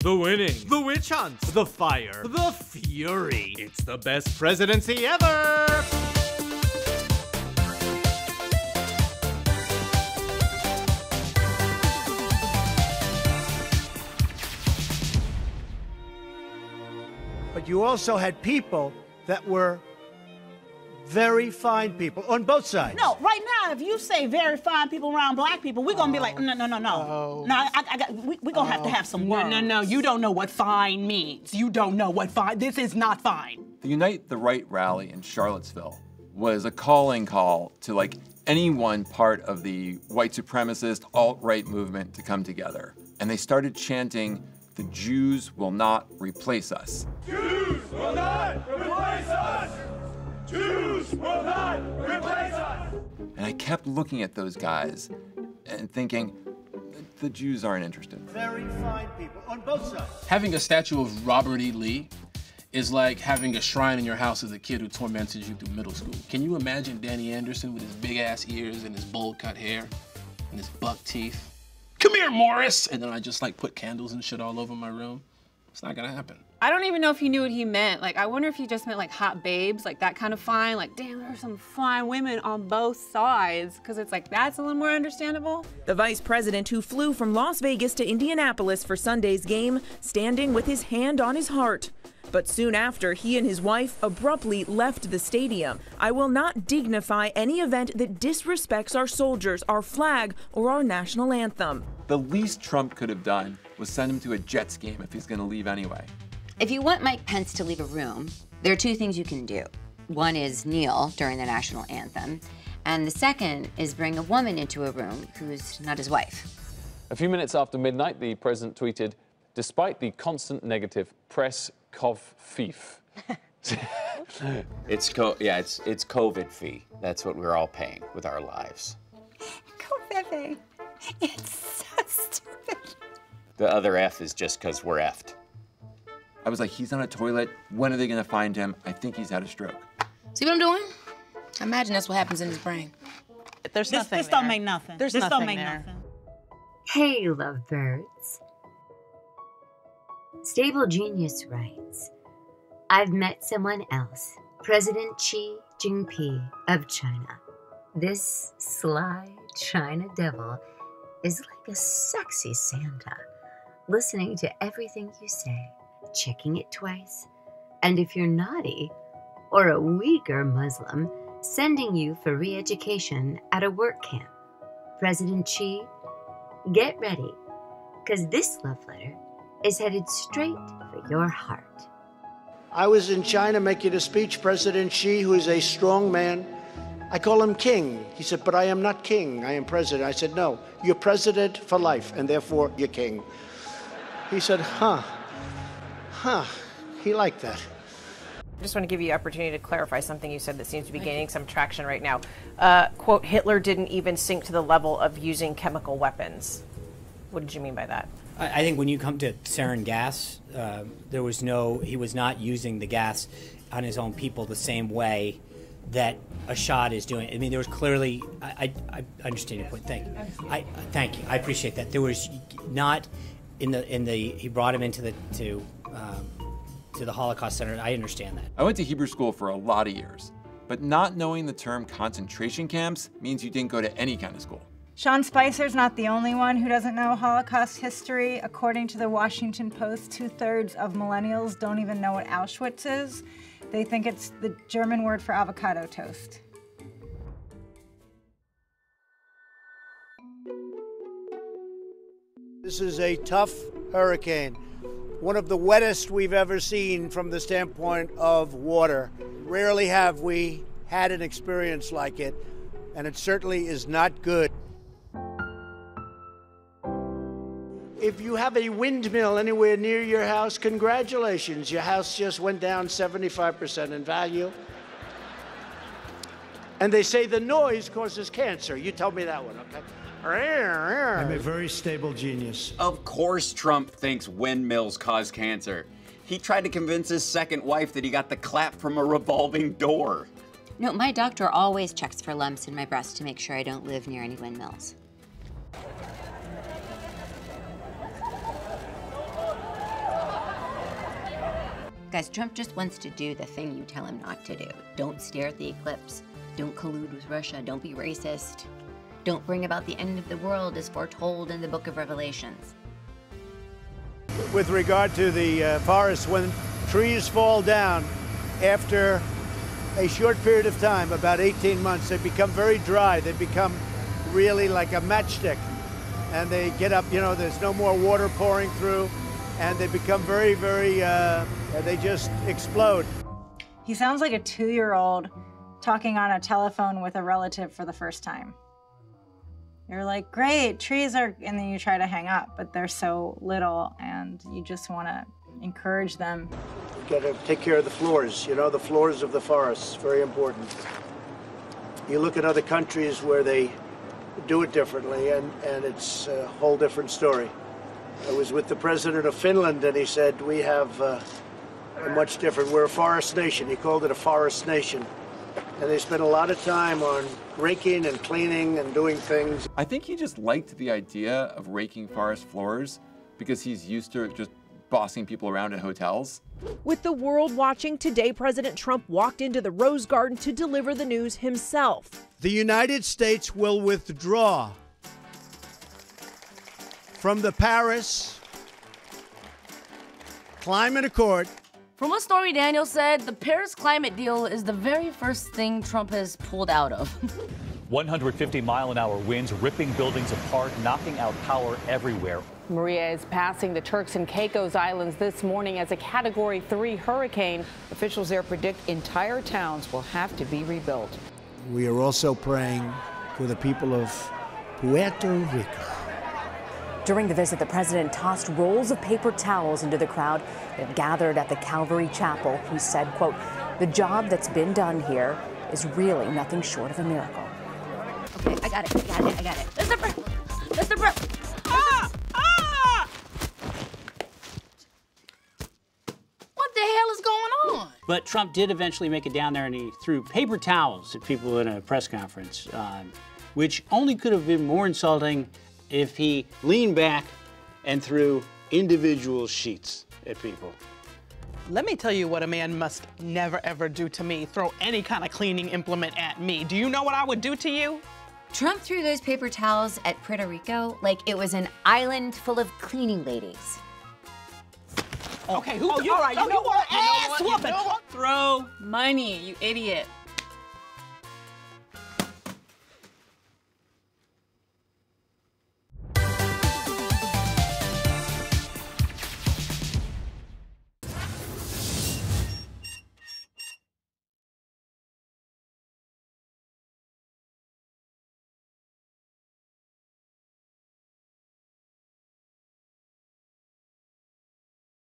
The winning. The witch hunt. The fire. The fury. It's the best presidency ever! But you also had people that were very fine people on both sides. No, right now, if you say very fine people around black people, we're gonna be like, no, no, no, no. Oh. No, I, I got, we, we're gonna have to have some oh. work. No, no, no. You don't know what fine means. You don't know what fine. This is not fine. The Unite the Right rally in Charlottesville was a calling call to like anyone part of the white supremacist alt-right movement to come together. And they started chanting, the Jews will not replace us. Jews will not replace us! Jews will not replace us! And I kept looking at those guys and thinking, the Jews aren't interested. Very fine people on both sides. Having a statue of Robert E. Lee is like having a shrine in your house as a kid who tormented you through middle school. Can you imagine Danny Anderson with his big ass ears and his bowl cut hair and his buck teeth? Come here, Morris! And then I just like put candles and shit all over my room. It's not gonna happen. I don't even know if he knew what he meant. Like, I wonder if he just meant like hot babes, like that kind of fine. Like, damn, there are some fine women on both sides. Because it's like, that's a little more understandable. The vice president who flew from Las Vegas to Indianapolis for Sunday's game, standing with his hand on his heart. But soon after, he and his wife abruptly left the stadium. I will not dignify any event that disrespects our soldiers, our flag, or our national anthem. The least Trump could have done was send him to a Jets game if he's gonna leave anyway. If you want Mike Pence to leave a room, there are two things you can do. One is kneel during the national anthem, and the second is bring a woman into a room who's not his wife. A few minutes after midnight, the president tweeted, despite the constant negative press, cov fief. It's co- yeah, it's it's COVID fee. That's what we're all paying with our lives. Pepe, it's so stupid. The other F is just because we're effed. I was like, he's on a toilet. When are they gonna find him? I think he's had a stroke. See what I'm doing? I imagine that's what happens in his brain. There's This- nothing this there. don't make nothing. There's this nothing don't make there. nothing. Hey, lovebirds. Stable Genius writes I've met someone else, President Xi Jinping of China. This sly China devil is like a sexy Santa, listening to everything you say, checking it twice, and if you're naughty or a Uyghur Muslim, sending you for re education at a work camp. President Xi, get ready, because this love letter is headed straight for your heart. I was in China making a speech. President Xi, who is a strong man, I call him king. He said, But I am not king, I am president. I said, No, you're president for life, and therefore you're king. He said, Huh, huh. He liked that. I just want to give you the opportunity to clarify something you said that seems to be gaining some traction right now. Uh, quote, Hitler didn't even sink to the level of using chemical weapons. What did you mean by that? I I think when you come to sarin gas, uh, there was no, he was not using the gas on his own people the same way that Assad is doing. I mean, there was clearly, I, I, I understand your point. Thank you. I, thank you. I appreciate that. There was not in the, in the, he brought him into the, to, um, to the Holocaust Center. I understand that. I went to Hebrew school for a lot of years, but not knowing the term concentration camps means you didn't go to any kind of school. Sean Spicer's not the only one who doesn't know Holocaust history. According to the Washington Post, two thirds of millennials don't even know what Auschwitz is. They think it's the German word for avocado toast. This is a tough hurricane, one of the wettest we've ever seen from the standpoint of water. Rarely have we had an experience like it, and it certainly is not good. If you have a windmill anywhere near your house, congratulations. Your house just went down 75% in value. And they say the noise causes cancer. You tell me that one, okay? I'm a very stable genius. Of course, Trump thinks windmills cause cancer. He tried to convince his second wife that he got the clap from a revolving door. No, my doctor always checks for lumps in my breast to make sure I don't live near any windmills. Guys, Trump just wants to do the thing you tell him not to do. Don't stare at the eclipse. Don't collude with Russia. Don't be racist. Don't bring about the end of the world as foretold in the book of Revelations. With regard to the uh, forest, when trees fall down after a short period of time, about 18 months, they become very dry. They become really like a matchstick. And they get up, you know, there's no more water pouring through, and they become very, very, uh, they just explode. He sounds like a two year old talking on a telephone with a relative for the first time. You're like, great, trees are, and then you try to hang up, but they're so little, and you just want to encourage them. You got to take care of the floors, you know, the floors of the forests, very important. You look at other countries where they do it differently, and, and it's a whole different story. I was with the president of Finland, and he said, We have uh, a much different, we're a forest nation. He called it a forest nation. And they spent a lot of time on raking and cleaning and doing things. I think he just liked the idea of raking forest floors because he's used to just bossing people around in hotels. With the world watching today, President Trump walked into the Rose Garden to deliver the news himself. The United States will withdraw from the Paris Climate Accord. From what Stormy Daniels said, the Paris climate deal is the very first thing Trump has pulled out of. 150 mile an hour winds ripping buildings apart, knocking out power everywhere. Maria is passing the Turks and Caicos Islands this morning as a Category 3 hurricane. Officials there predict entire towns will have to be rebuilt. We are also praying for the people of Puerto Rico. During the visit, the president tossed rolls of paper towels into the crowd that gathered at the Calvary Chapel. He said, quote, the job that's been done here is really nothing short of a miracle. Okay, I got it, I got it, I got it. Mr. Br- Mr. Br- ah! Ah! What the hell is going on? But Trump did eventually make it down there and he threw paper towels at people in a press conference, um, which only could have been more insulting if he leaned back and threw individual sheets at people. Let me tell you what a man must never ever do to me throw any kind of cleaning implement at me. Do you know what I would do to you? Trump threw those paper towels at Puerto Rico like it was an island full of cleaning ladies. Okay, who? Oh, you, all right, no, you know you what? want Ass you know what? whooping. You know what? Throw money, you idiot.